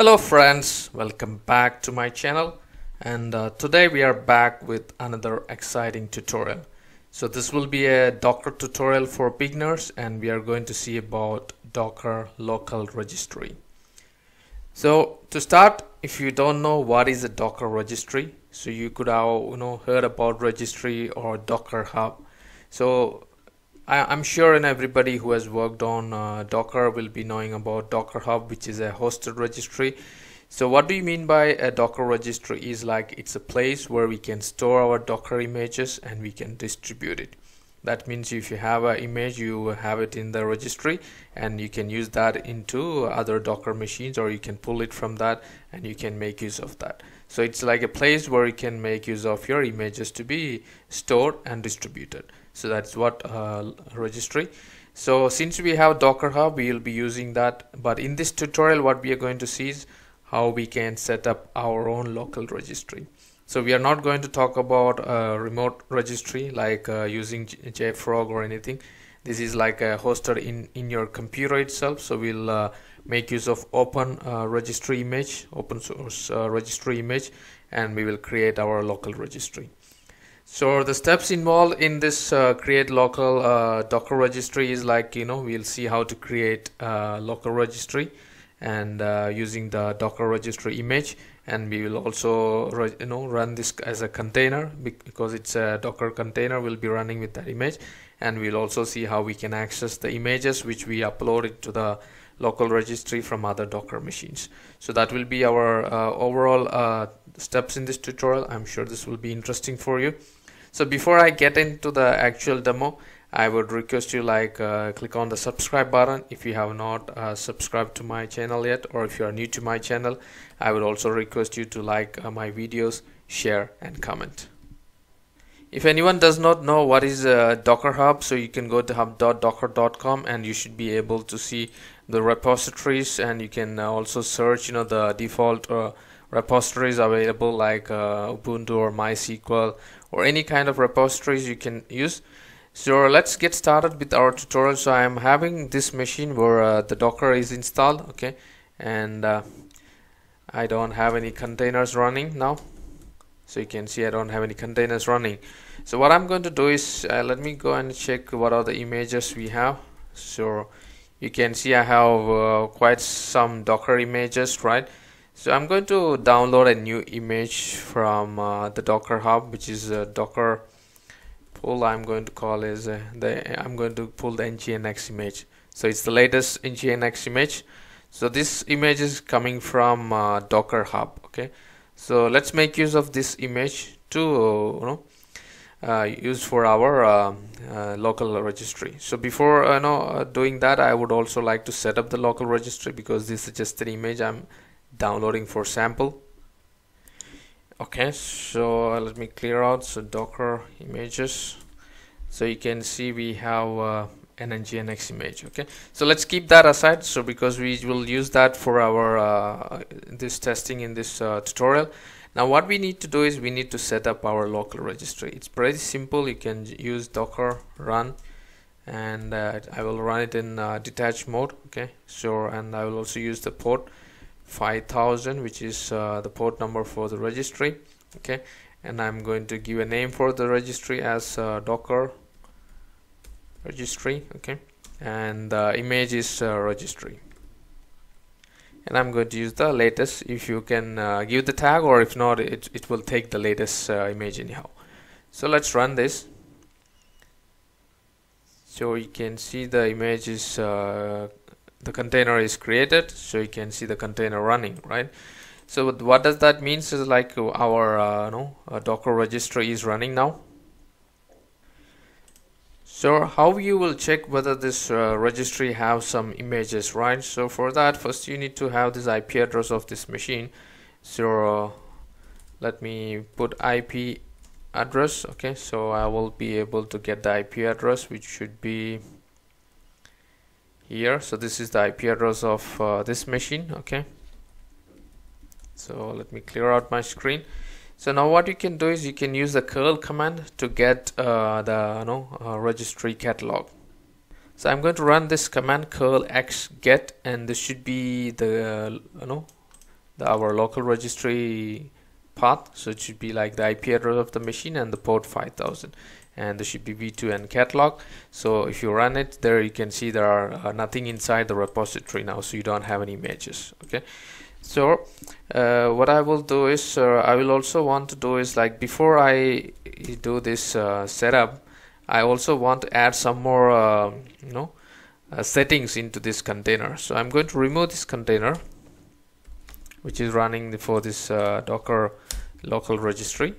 Hello friends, welcome back to my channel and uh, today we are back with another exciting tutorial. So this will be a Docker tutorial for beginners and we are going to see about Docker local registry. So to start, if you don't know what is a Docker registry, so you could have you know heard about registry or Docker Hub. So I, am sure and everybody who has worked on uh, Docker will be knowing about Docker Hub, which is a hosted registry. So what do you mean by a Docker registry is like it's a place where we can store our Docker images and we can distribute it. That means if you have an image, you have it in the registry and you can use that into other Docker machines or you can pull it from that and you can make use of that. So it's like a place where you can make use of your images to be stored and distributed. So that's what uh, registry. So since we have docker hub we will be using that. But in this tutorial what we are going to see is how we can set up our own local registry so we are not going to talk about a remote registry like uh, using JFrog or anything. This is like a hosted in in your computer itself. So we'll uh, make use of open uh, registry image open source uh, registry image and we will create our local registry. So the steps involved in this uh, create local uh, Docker registry is like you know we'll see how to create uh, local registry and uh, using the Docker registry image and we will also you know run this as a container because it's a Docker container we'll be running with that image and we'll also see how we can access the images which we uploaded to the local registry from other Docker machines. So that will be our uh, overall uh, steps in this tutorial. I'm sure this will be interesting for you so before I get into the actual demo I would request you like uh, click on the subscribe button. If you have not uh, subscribed to my channel yet or if you are new to my channel I would also request you to like uh, my videos share and comment. If anyone does not know what is uh, Docker Hub so you can go to hub.docker.com and you should be able to see the repositories and you can uh, also search you know the default uh, repositories available like Ubuntu or MySQL or any kind of repositories you can use so let's get started with our tutorial. So I am having this machine where uh, the docker is installed okay? And uh, I don't have any containers running now. So you can see I don't have any containers running. So what I'm going to do is uh, let me go and check what are the images we have. So you can see I have uh, quite some docker images right? So I'm going to download a new image from uh, the Docker Hub which is a Docker pull I'm going to call is uh, the I'm going to pull the nginx image. So it's the latest nginx image. So this image is coming from uh, Docker Hub okay? So let's make use of this image to you know uh, use for our uh, uh, local registry. So before uh, know, doing that I would also like to set up the local registry because this is just an image I'm downloading for sample okay so let me clear out so docker images. So you can see we have uh, an nginx image okay? So let's keep that aside so because we will use that for our uh, this testing in this uh, tutorial. Now what we need to do is we need to set up our local registry. It's pretty simple. You can use docker run and uh, I will run it in uh, detached mode okay? So and I will also use the port 5000 which is uh, the port number for the registry okay? And I'm going to give a name for the registry as uh, docker registry okay? And the image is uh, registry. And I'm going to use the latest if you can uh, give the tag or if not it, it will take the latest uh, image anyhow. So let's run this. So you can see the image is uh, the container is created so you can see the container running right? So what does that mean? Is like our uh, no, docker registry is running now. So how you will check whether this uh, registry have some images right? So for that first you need to have this IP address of this machine. So uh, let me put IP address okay? So I will be able to get the IP address which should be here. So this is the IP address of uh, this machine okay? So let me clear out my screen. So now what you can do is you can use the curl command to get uh, the you know uh, registry catalog. So I'm going to run this command curl x get and this should be the you know the, our local registry path. So it should be like the IP address of the machine and the port 5000 and the should be v2 and catalog so if you run it there you can see there are uh, nothing inside the repository now so you don't have any images okay? So uh, what I will do is uh, I will also want to do is like before I do this uh, setup I also want to add some more uh, you know uh, settings into this container. So I'm going to remove this container which is running for this uh, docker local registry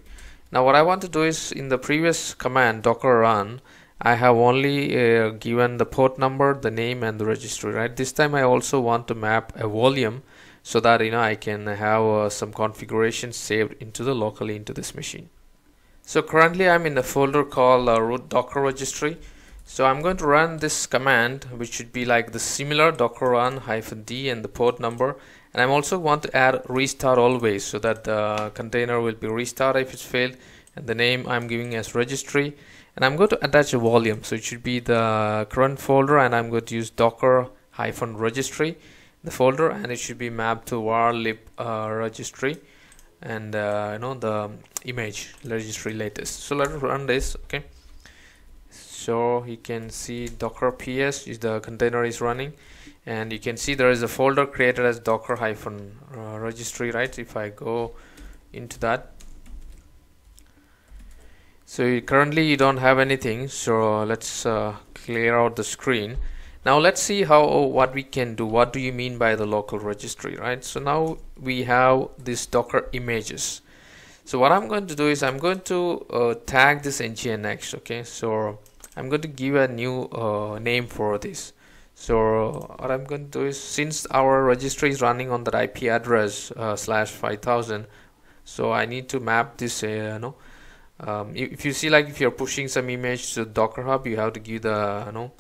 now what I want to do is in the previous command docker run I have only uh, given the port number the name and the registry right? This time I also want to map a volume so that you know I can have uh, some configuration saved into the locally into this machine. So currently I'm in a folder called uh, root docker registry. So I'm going to run this command which should be like the similar docker run hyphen d and the port number and I'm also want to add restart always so that the container will be restarted if it's failed and the name I'm giving as registry. And I'm going to attach a volume so it should be the current folder and I'm going to use docker hyphen registry the folder and it should be mapped to var lib uh, registry and uh, you know the image registry latest. So let's run this okay? So you can see docker ps is the container is running and you can see there is a folder created as docker hyphen uh, registry right? If I go into that. So currently you don't have anything so let's uh, clear out the screen. Now let's see how oh, what we can do. What do you mean by the local registry right? So now we have this docker images. So what I'm going to do is I'm going to uh, tag this nginx okay? So I'm going to give a new uh, name for this so what I'm going to do is since our registry is running on that IP address uh, slash 5000 so I need to map this uh, you know um, if you see like if you're pushing some image to docker hub you have to give the you know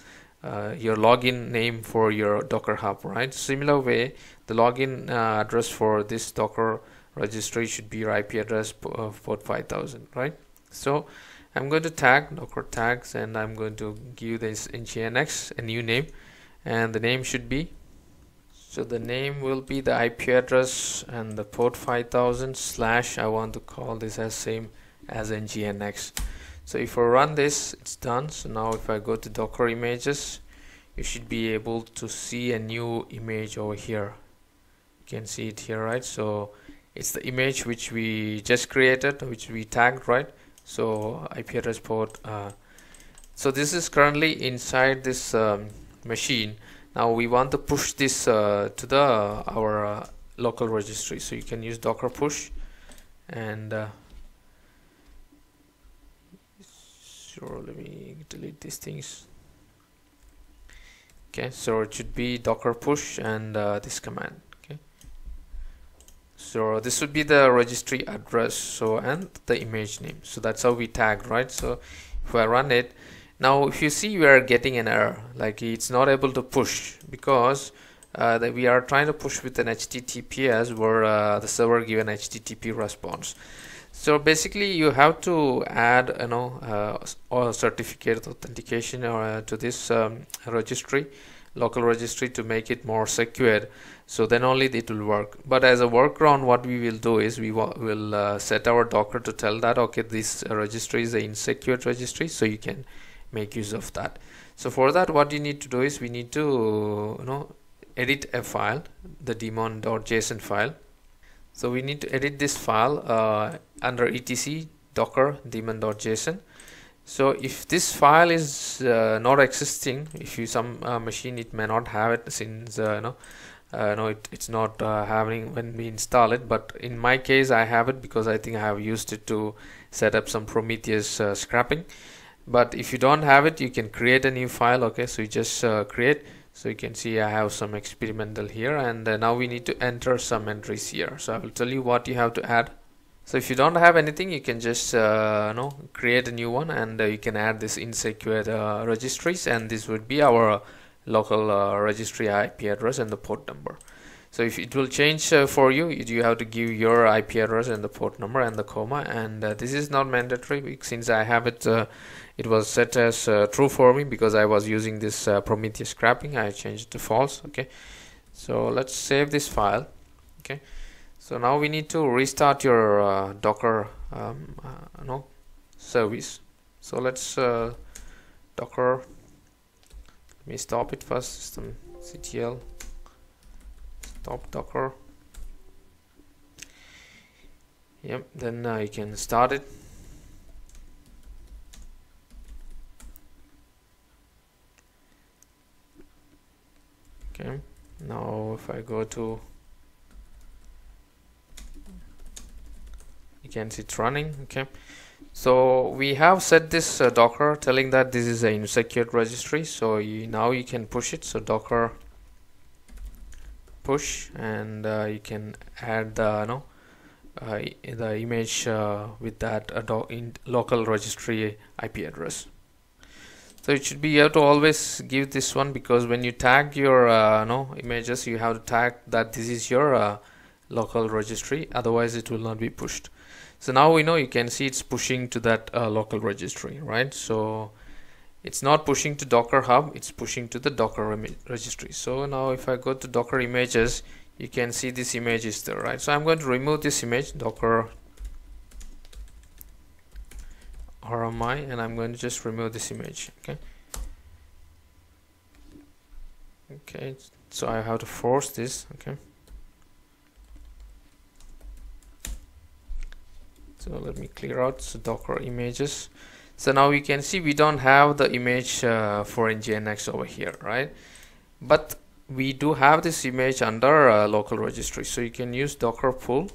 uh, your login name for your docker hub right? Similar way the login uh, address for this docker registry should be your ip address uh, port 5000 right? So i'm going to tag docker tags and i'm going to give this nginx a new name and the name should be? So the name will be the ip address and the port 5000 slash i want to call this as same as nginx so if I run this it's done. So now if I go to docker images you should be able to see a new image over here. You can see it here right? So it's the image which we just created which we tagged right? So IP address port uh, so this is currently inside this um, machine. Now we want to push this uh, to the our uh, local registry. So you can use docker push and uh, sure let me delete these things. Okay so it should be docker push and uh, this command. Okay. So this would be the registry address so and the image name. So that's how we tagged right? So if I run it now if you see we are getting an error. Like it's not able to push because uh, that we are trying to push with an HTTPS where uh, the server given HTTP response. So basically you have to add you know uh, or certificate authentication or uh, to this um, registry local registry to make it more secure. So then only it will work. But as a workaround what we will do is we will uh, set our docker to tell that okay this registry is an insecure registry so you can make use of that. So for that what you need to do is we need to you know edit a file the daemon.json file. So we need to edit this file uh, under etc docker daemon.json so if this file is uh, not existing if you some uh, machine it may not have it since uh, you know uh, no it, it's not uh, having when we install it. But in my case I have it because I think I have used it to set up some Prometheus uh, scrapping but if you don't have it you can create a new file okay? So you just create. So you can see I have some experimental here and uh, now we need to enter some entries here. So I will tell you what you have to add. So if you don't have anything you can just uh, you know create a new one and uh, you can add this insecure uh, registries and this would be our local uh, registry IP address and the port number so if it will change uh, for you you have to give your IP address and the port number and the comma and this is not mandatory since I have it it was set as uh, true for me because I was using this uh, Prometheus scrapping. I changed it to false okay? So let's save this file okay? So now we need to restart your uh, docker um, uh, no service. So let's uh, docker let me stop it first system ctl stop docker. Yep then you can start it. Okay now if I go to you can see it's running okay. So we have set this uh, docker telling that this is a insecure registry so you, now you can push it. So docker push and uh, you can add the no uh, the image uh, with that uh, local registry IP address. So it should be you have to always give this one because when you tag your uh, no images you have to tag that this is your uh, local registry otherwise it will not be pushed. So now we know you can see it's pushing to that local registry right? So it's not pushing to docker hub it's pushing to the docker registry. So now if I go to docker images you can see this image is there right? So I'm going to remove this image docker RMI and I'm going to just remove this image okay? Okay so I have to force this okay? So let me clear out so docker images so now you can see we don't have the image uh, for nginx over here right? But we do have this image under uh, local registry. So you can use docker pull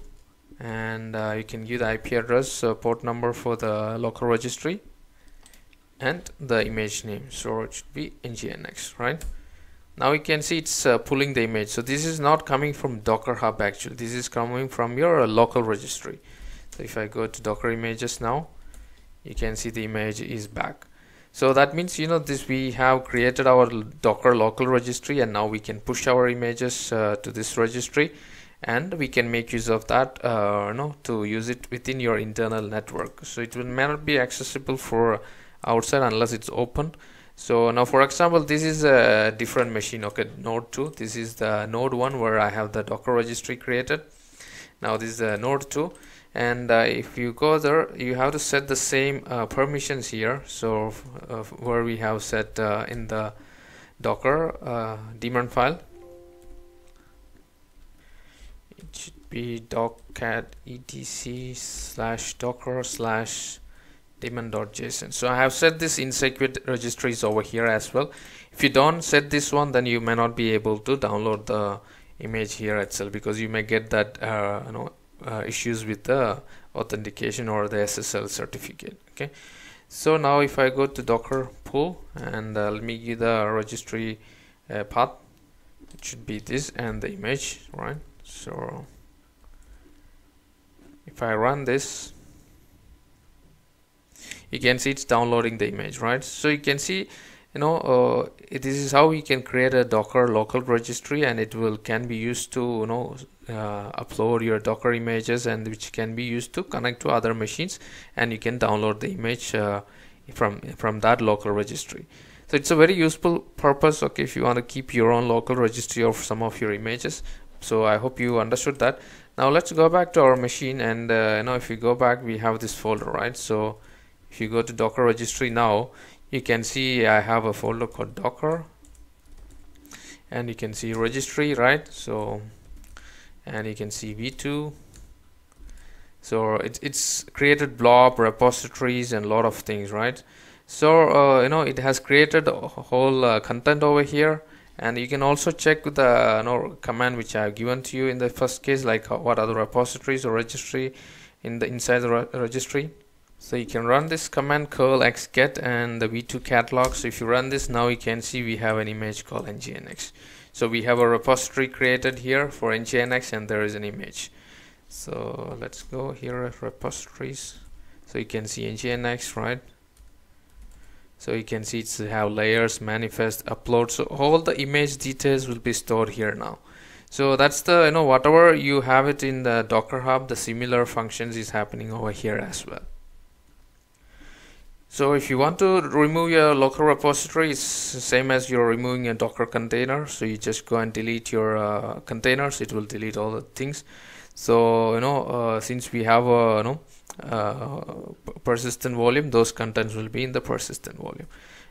and uh, you can give the IP address uh, port number for the local registry and the image name. So it should be nginx right? Now you can see it's uh, pulling the image. So this is not coming from docker hub actually. This is coming from your local registry. So if I go to docker images now you can see the image is back. So that means you know this we have created our docker local registry and now we can push our images uh, to this registry and we can make use of that uh, no to use it within your internal network. So it will not be accessible for outside unless it's open. So now for example this is a different machine. Okay node 2 this is the node 1 where I have the docker registry created. Now this is a node 2 and uh, if you go there you have to set the same uh, permissions here. So uh, where we have set uh, in the docker uh, daemon file. It should be doccat etc slash docker slash daemon.json so I have set this insecure registries over here as well. If you don't set this one then you may not be able to download the image here itself because you may get that uh, you know uh, issues with the authentication or the SSL certificate okay? So now if I go to docker pull and uh, let me give the registry uh, path. It should be this and the image right? So if I run this you can see it's downloading the image right? So you can see you know uh, this is how you can create a docker local registry and it will can be used to you know uh, upload your docker images and which can be used to connect to other machines and you can download the image uh, from from that local registry. So it's a very useful purpose okay if you want to keep your own local registry of some of your images. So I hope you understood that. Now let's go back to our machine and uh, you know if you go back we have this folder right? So if you go to docker registry now you can see I have a folder called docker. And you can see registry right? So and you can see v2 so it, it's created blob repositories and lot of things right? So uh, you know it has created a whole uh, content over here. And you can also check with the you know, command which I have given to you in the first case like uh, what are the repositories or registry in the inside the re registry so you can run this command curl xget and the v2 catalog. So if you run this now you can see we have an image called nginx. So we have a repository created here for nginx and there is an image. So let's go here repositories. So you can see nginx right? So you can see it's have layers manifest upload. So all the image details will be stored here now. So that's the you know whatever you have it in the docker hub the similar functions is happening over here as well so if you want to remove your local repository it's the same as you're removing a docker container. So you just go and delete your uh, containers. It will delete all the things. So you know uh, since we have a you know uh, persistent volume those contents will be in the persistent volume.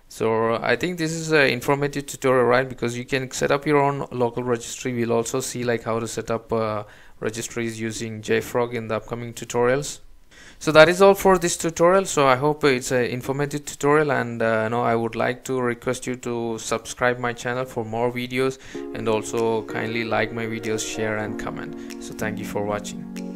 So I think this is an informative tutorial right? Because you can set up your own local registry. We'll also see like how to set up uh, registries using JFrog in the upcoming tutorials so that is all for this tutorial. So i hope it's an informative tutorial and uh, i would like to request you to subscribe my channel for more videos and also kindly like my videos share and comment. So thank you for watching